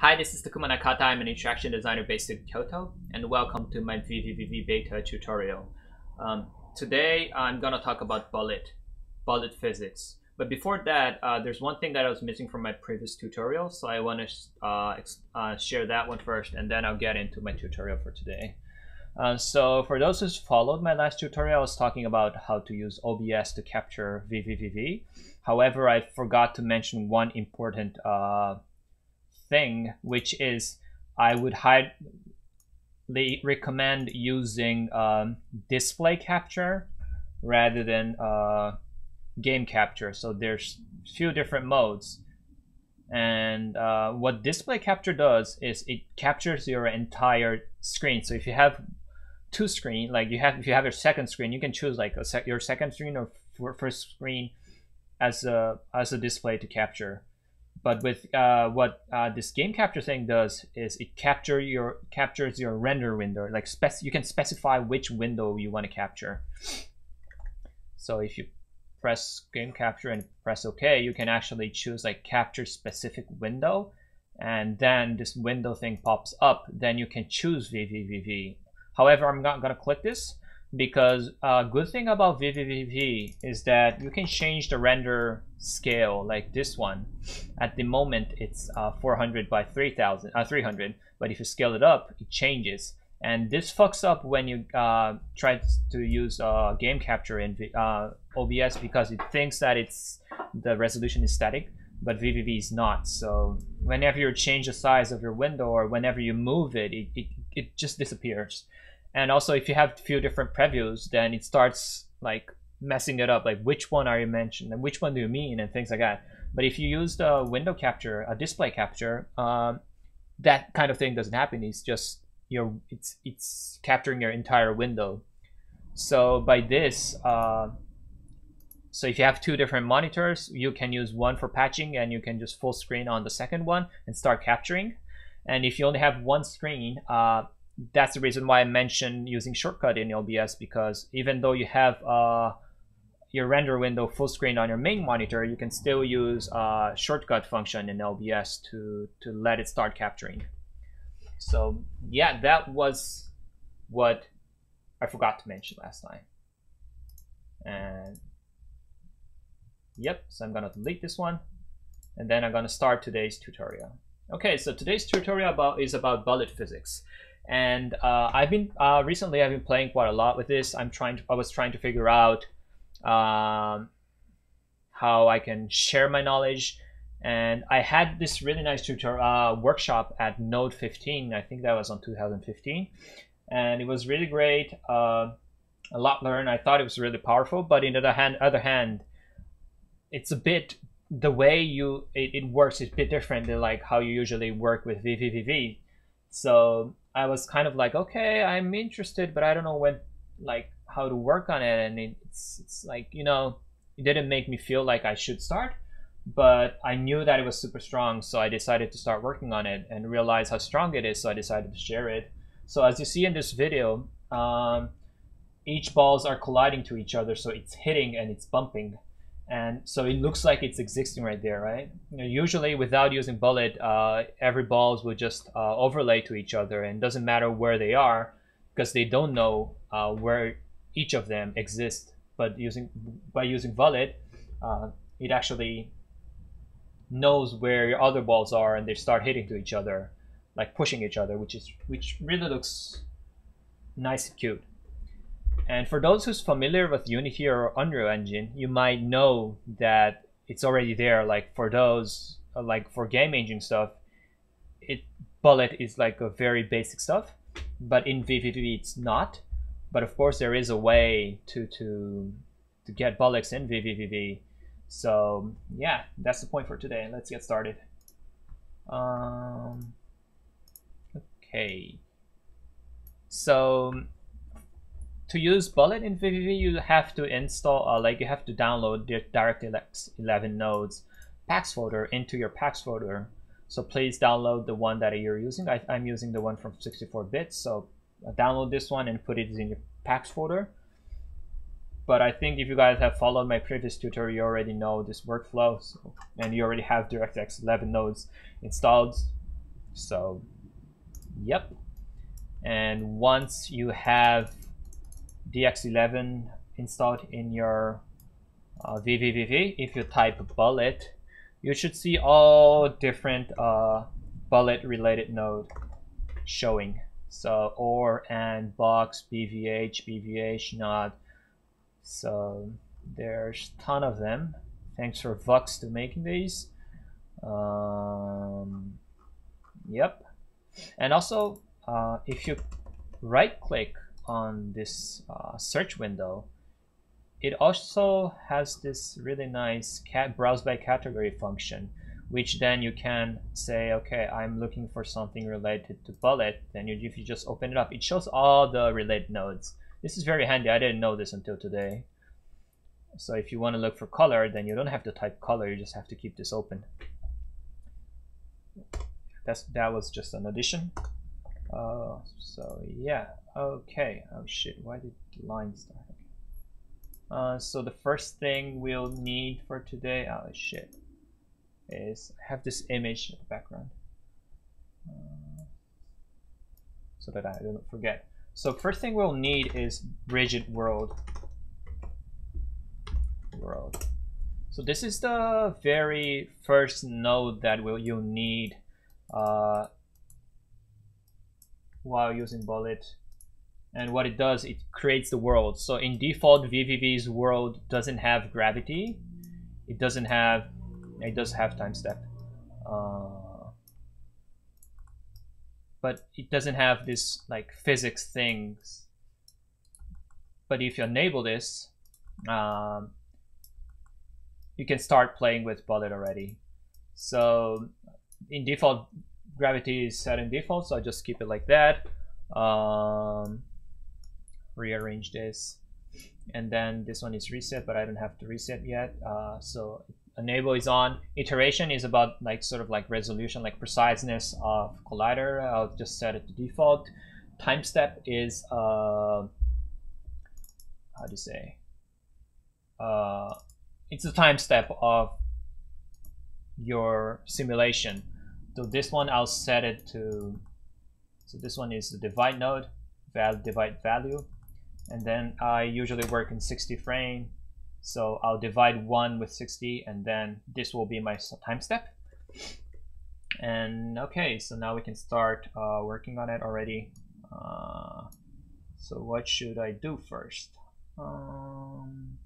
Hi, this is Takuma Nakata. I'm an interaction designer based in Kyoto, and welcome to my VVVV beta tutorial. Um, today, I'm gonna talk about bullet, bullet physics. But before that, uh, there's one thing that I was missing from my previous tutorial, so I want to uh, uh, share that one first, and then I'll get into my tutorial for today. Uh, so for those who followed my last tutorial, I was talking about how to use OBS to capture VVVV. However, I forgot to mention one important uh, thing, which is I would highly recommend using um, display capture rather than uh, game capture. So there's few different modes. And uh, what display capture does is it captures your entire screen. So if you have two screen, like you have if you have your second screen, you can choose like sec your second screen or first screen as a as a display to capture. But with uh, what uh, this game capture thing does is it capture your captures your render window. Like spec you can specify which window you want to capture. So if you press game capture and press OK, you can actually choose like capture specific window, and then this window thing pops up. Then you can choose VVVV. However, I'm not gonna click this because a good thing about VVVV is that you can change the render scale like this one. At the moment, it's uh, 400 by 3000, uh, 300, but if you scale it up, it changes. And this fucks up when you uh, try to use uh, game capture in uh, OBS because it thinks that it's the resolution is static, but VVV is not. So whenever you change the size of your window or whenever you move it, it, it, it just disappears. And also, if you have a few different previews, then it starts like messing it up. Like which one are you mentioned and which one do you mean and things like that. But if you use the window capture, a display capture, um, that kind of thing doesn't happen. It's just your it's it's capturing your entire window. So by this, uh, so if you have two different monitors, you can use one for patching and you can just full screen on the second one and start capturing. And if you only have one screen, uh, that's the reason why I mentioned using shortcut in OBS because even though you have uh, your render window full screen on your main monitor, you can still use a shortcut function in OBS to, to let it start capturing. So yeah, that was what I forgot to mention last time. And yep, so I'm gonna delete this one and then I'm gonna start today's tutorial. Okay, so today's tutorial about is about bullet physics and uh, I've been uh, recently I've been playing quite a lot with this. I'm trying to I was trying to figure out um, how I can share my knowledge, and I had this really nice tutorial uh, workshop at Node 15. I think that was on 2015, and it was really great. Uh, a lot learned. I thought it was really powerful, but in the other hand, other hand, it's a bit the way you it, it works is a bit different than like how you usually work with VVVV. So I was kind of like, okay, I'm interested, but I don't know when, like, how to work on it. And it's, it's like, you know, it didn't make me feel like I should start, but I knew that it was super strong. So I decided to start working on it and realize how strong it is. So I decided to share it. So as you see in this video, um, each balls are colliding to each other. So it's hitting and it's bumping and so it looks like it's existing right there, right? You know, usually without using bullet, uh, every balls will just uh, overlay to each other and doesn't matter where they are because they don't know uh, where each of them exists. But using by using bullet, uh, it actually knows where your other balls are and they start hitting to each other, like pushing each other, which is which really looks nice and cute. And for those who's familiar with Unity or Unreal Engine, you might know that it's already there. Like for those, uh, like for game engine stuff, it bullet is like a very basic stuff, but in VVV it's not. But of course, there is a way to to to get bullets in VVVV. So yeah, that's the point for today. Let's get started. Um, okay. So to use Bullet in VVV, you have to install, uh, like you have to download the DirectX 11 nodes packs folder into your packs folder. So please download the one that you're using. I, am using the one from 64 bits. So uh, download this one and put it in your packs folder. But I think if you guys have followed my previous tutorial, you already know this workflow. So, and you already have DirectX 11 nodes installed. So, yep. And once you have DX11 installed in your uh, VVVV, if you type bullet, you should see all different uh, bullet related node showing. So OR and box, BVH, BVH, NOD. So there's ton of them. Thanks for Vux to making these. Um, yep. And also, uh, if you right click on this uh, search window, it also has this really nice cat browse by category function, which then you can say, okay, I'm looking for something related to bullet. Then you, if you just open it up, it shows all the related nodes. This is very handy. I didn't know this until today. So if you want to look for color, then you don't have to type color. You just have to keep this open. That's that was just an addition. Uh, so yeah, okay. Oh shit, why did the line start? Uh, so the first thing we'll need for today, oh shit, is have this image in the background. Uh, so that I don't forget. So first thing we'll need is rigid world. World. So this is the very first node that will you'll need uh, while using Bullet. And what it does, it creates the world. So in default, VVV's world doesn't have gravity. It doesn't have, it does have time step. Uh, but it doesn't have this like physics things. But if you enable this, um, you can start playing with bullet already. So in default, gravity is set in default, so I just keep it like that. Um, rearrange this. And then this one is reset, but I don't have to reset yet. Uh, so enable is on. Iteration is about like sort of like resolution, like preciseness of collider. I'll just set it to default. Time step is, uh, how do you say? Uh, it's the time step of your simulation. So this one I'll set it to, so this one is the divide node, val divide value. And then I usually work in 60 frame. So I'll divide one with 60 and then this will be my time step. And okay, so now we can start uh, working on it already. Uh, so what should I do first? Um,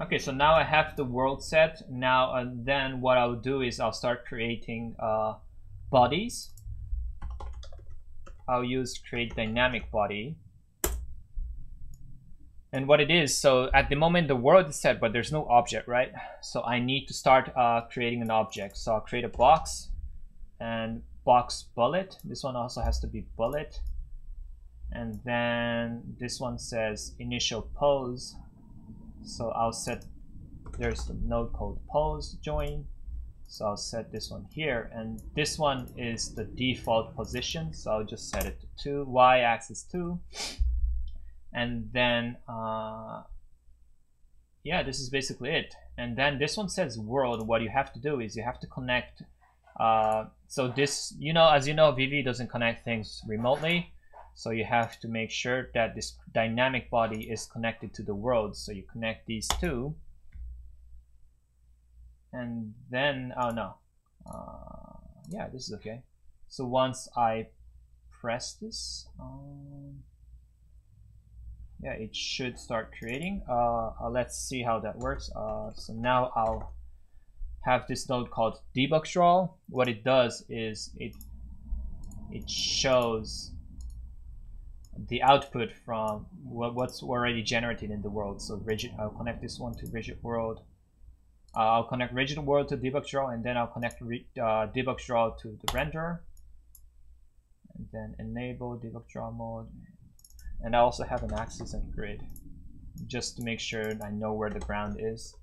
Okay, so now I have the world set. Now and uh, then what I'll do is I'll start creating uh, bodies. I'll use create dynamic body. And what it is, so at the moment the world is set, but there's no object, right? So I need to start uh, creating an object. So I'll create a box and box bullet. This one also has to be bullet and then this one says initial pose so I'll set there's the node called pose join. So I'll set this one here and this one is the default position. So I'll just set it to 2 y axis 2 and then uh, yeah this is basically it. And then this one says world. What you have to do is you have to connect uh, so this you know as you know VV doesn't connect things remotely so you have to make sure that this dynamic body is connected to the world. So you connect these two. And then, oh no. Uh, yeah, this is okay. So once I press this, um, yeah, it should start creating. Uh, uh, let's see how that works. Uh, so now I'll have this node called debug draw. What it does is it it shows the output from what, what's already generated in the world. So rigid, I'll connect this one to rigid world. Uh, I'll connect rigid world to debug draw, and then I'll connect re, uh, debug draw to the render. And then enable debug draw mode. And I also have an axis and grid, just to make sure I know where the ground is.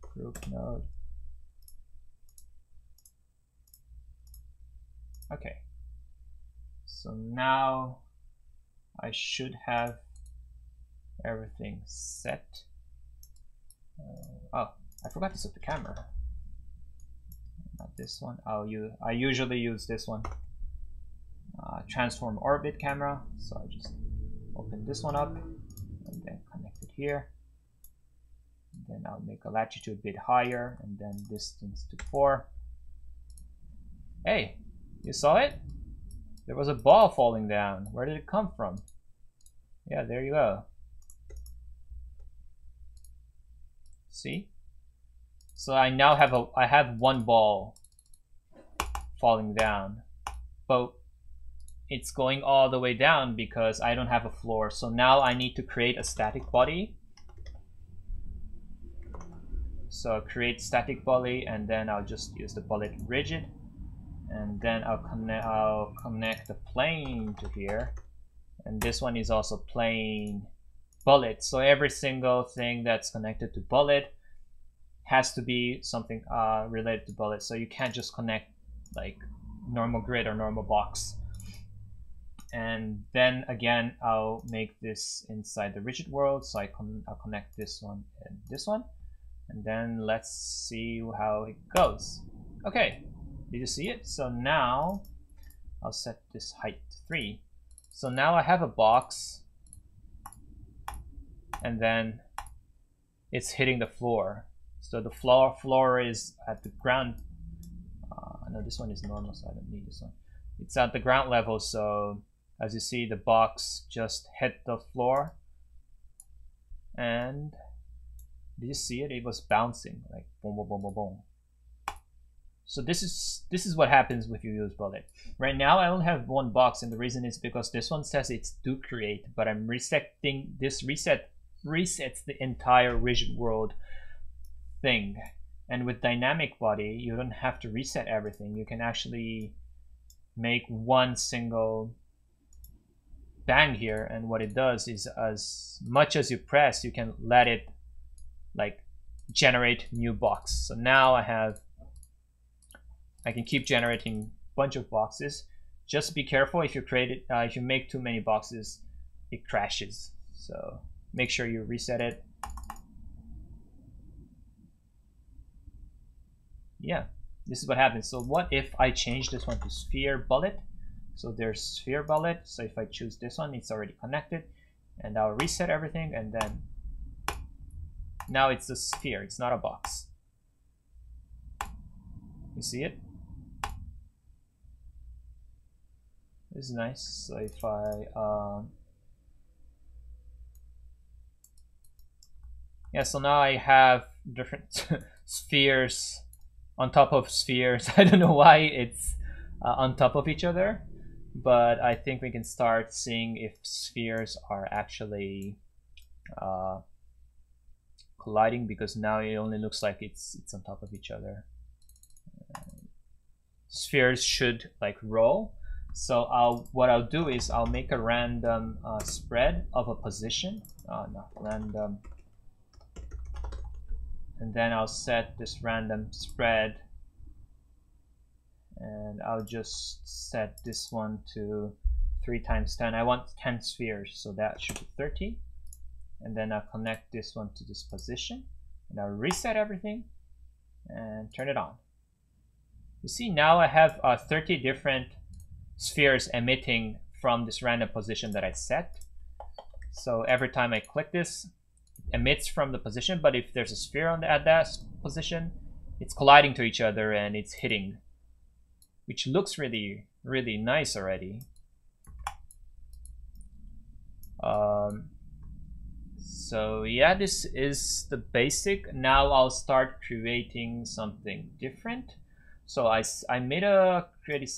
Group node. Okay. So now I should have everything set. Uh, oh, I forgot to set the camera. not this one. I'll I usually use this one. Uh, transform orbit camera. So I just open this one up and then connect it here. And then I'll make a latitude a bit higher and then distance to 4. Hey, you saw it? There was a ball falling down. Where did it come from? Yeah, there you go. See? So I now have a I have one ball falling down. But it's going all the way down because I don't have a floor. So now I need to create a static body. So create static body and then I'll just use the bullet rigid and then I'll connect I'll connect the plane to here. And this one is also plane bullet. So every single thing that's connected to bullet has to be something uh, related to bullet. So you can't just connect like normal grid or normal box. And then again I'll make this inside the rigid world. So I can I'll connect this one and this one. And then let's see how it goes. Okay did you see it? So now I'll set this height to 3. So now I have a box and then it's hitting the floor. So the floor floor is at the ground. Uh, no, this one is normal, so I don't need this one. It's at the ground level, so as you see, the box just hit the floor. And did you see it? It was bouncing like boom, boom, boom, boom, boom. So this is this is what happens with your use bullet. Right now I only have one box and the reason is because this one says it's to create, but I'm resetting this reset resets the entire rigid world thing. And with dynamic body, you don't have to reset everything. You can actually make one single bang here and what it does is as much as you press you can let it like generate new box so now I have I can keep generating a bunch of boxes. Just be careful if you create it, uh, if you make too many boxes, it crashes. So make sure you reset it. Yeah, this is what happens. So what if I change this one to sphere bullet? So there's sphere bullet. So if I choose this one, it's already connected. And I'll reset everything and then now it's a sphere, it's not a box. You see it? This is nice. So if I um, yeah, so now I have different spheres on top of spheres. I don't know why it's uh, on top of each other, but I think we can start seeing if spheres are actually uh, colliding because now it only looks like it's it's on top of each other. Spheres should like roll so I'll what I'll do is I'll make a random uh, spread of a position. Uh, no, random. And then I'll set this random spread and I'll just set this one to 3 times 10. I want 10 spheres, so that should be 30. And then I'll connect this one to this position. And I'll reset everything and turn it on. You see now I have uh, 30 different spheres emitting from this random position that I set. So every time I click this, it emits from the position, but if there's a sphere on the, at that position, it's colliding to each other and it's hitting, which looks really, really nice already. Um, so yeah, this is the basic. Now I'll start creating something different. So I, I made a create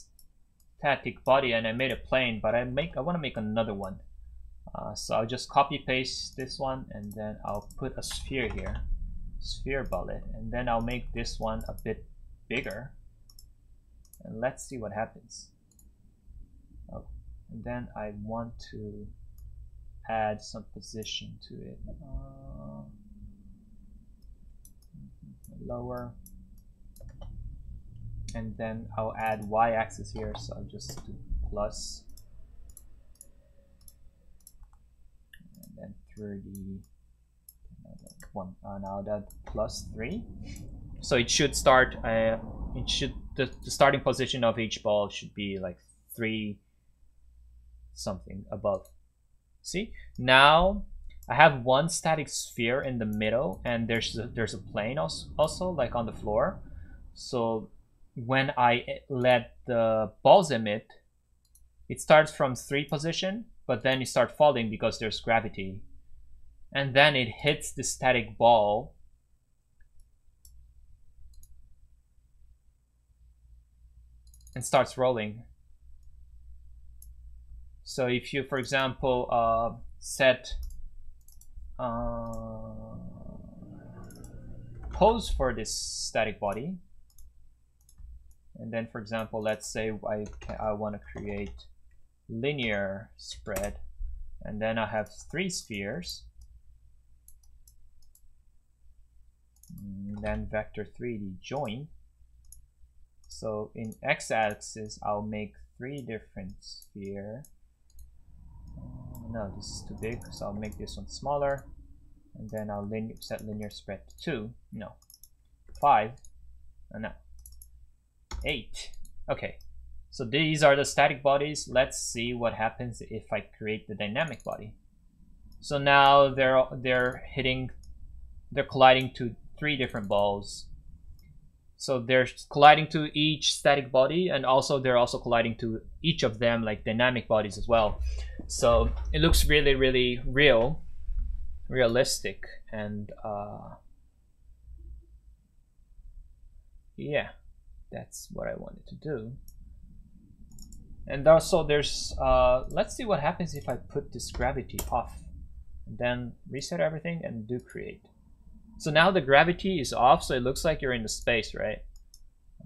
static body and I made a plane, but I make I want to make another one. Uh, so I'll just copy paste this one and then I'll put a sphere here, sphere bullet, and then I'll make this one a bit bigger. And let's see what happens. Oh, and then I want to add some position to it. Uh, lower and then I'll add y-axis here so I'll just do plus and then 30 one uh, now that plus 3 so it should start uh, it should the, the starting position of each ball should be like three something above. See? Now I have one static sphere in the middle and there's a, there's a plane also, also like on the floor. So when I let the balls emit, it starts from three position, but then it start falling because there's gravity. And then it hits the static ball and starts rolling. So if you, for example, uh, set uh, pose for this static body, and then, for example, let's say I, I want to create linear spread, and then I have three spheres, and then vector 3D join. So in x-axis, I'll make three different sphere. No, this is too big, so I'll make this one smaller. And then I'll linear, set linear spread to 2. No. 5. Uh, no. 8. Okay. So these are the static bodies. Let's see what happens if I create the dynamic body. So now they're they're hitting, they're colliding to three different balls so they're colliding to each static body and also they're also colliding to each of them like dynamic bodies as well. So it looks really, really real, realistic and uh, yeah, that's what I wanted to do. And also there's, uh, let's see what happens if I put this gravity off and then reset everything and do create. So now the gravity is off, so it looks like you're in the space, right?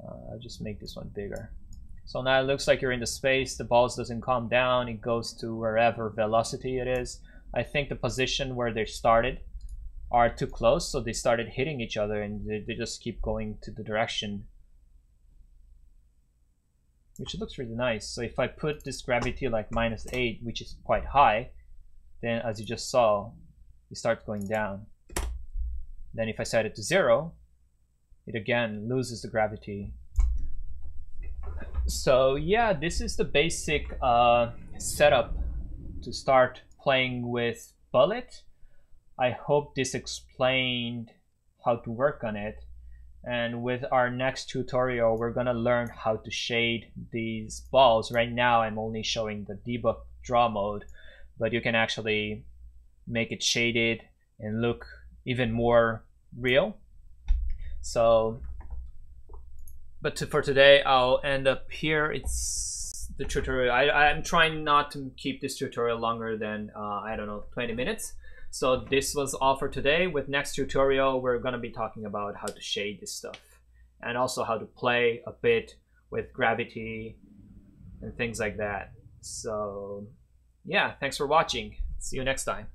Uh, I'll just make this one bigger. So now it looks like you're in the space, the balls doesn't come down, it goes to wherever velocity it is. I think the position where they started are too close, so they started hitting each other and they, they just keep going to the direction. Which looks really nice. So if I put this gravity like minus 8, which is quite high, then as you just saw, it starts going down. Then if I set it to zero, it again loses the gravity. So yeah, this is the basic uh, setup to start playing with Bullet. I hope this explained how to work on it. And with our next tutorial, we're gonna learn how to shade these balls. Right now, I'm only showing the debug draw mode, but you can actually make it shaded and look even more real. So, but to, for today, I'll end up here. It's the tutorial. I, I'm trying not to keep this tutorial longer than, uh, I don't know, 20 minutes. So this was all for today. With next tutorial, we're going to be talking about how to shade this stuff and also how to play a bit with gravity and things like that. So yeah, thanks for watching. See you next time.